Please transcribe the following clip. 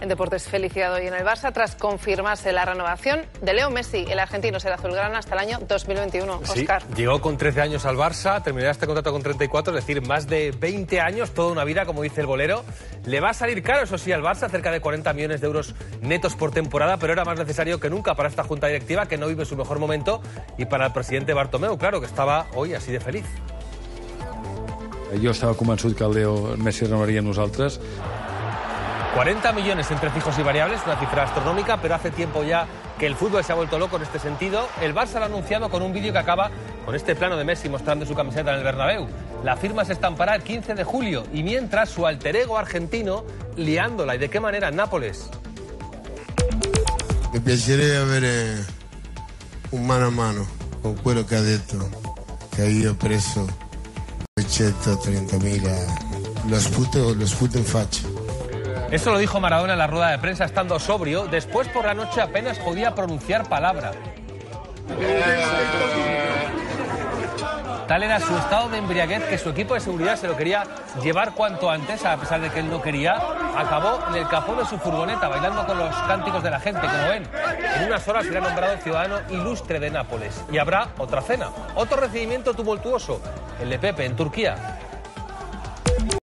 En Deportes, felicidad hoy en el Barça tras confirmarse la renovación de Leo Messi. El argentino será azulgrana hasta el año 2021. Sí, Oscar. llegó con 13 años al Barça, terminará este contrato con 34, es decir, más de 20 años, toda una vida, como dice el bolero. Le va a salir caro, eso sí, al Barça, cerca de 40 millones de euros netos por temporada, pero era más necesario que nunca para esta junta directiva que no vive su mejor momento y para el presidente Bartomeu, claro, que estaba hoy así de feliz. Jo estava convençut que el Leo Messi renovaria nosaltres. 40 millones entre fijos y variables, una cifra astronómica, pero hace tiempo ya que el fútbol se ha vuelto loco en este sentido. El Barça lo ha anunciado con un vídeo que acaba con este plano de Messi mostrando su camiseta en el Bernabéu. La firma se estampará el 15 de julio y mientras su alter ego argentino liándola. ¿Y de qué manera en Nápoles? Mi piacerebbe avere un mano a mano con quello che ha detto, che io ho preso 130.000, lo sputo, lo sputo in faccia. Eso lo dijo Maradona en la rueda de prensa estando sobrio. Después por la noche apenas podía pronunciar palabra. Tal era su estado de embriaguez que su equipo de seguridad se lo quería llevar cuanto antes, a pesar de que él no quería. Acabó en el capó de su furgoneta bailando con los cánticos de la gente, como ven. En unas horas será nombrado ciudadano ilustre de Nápoles. Y habrá otra cena, otro recibimiento tumultuoso, el de Pepe en Turquía.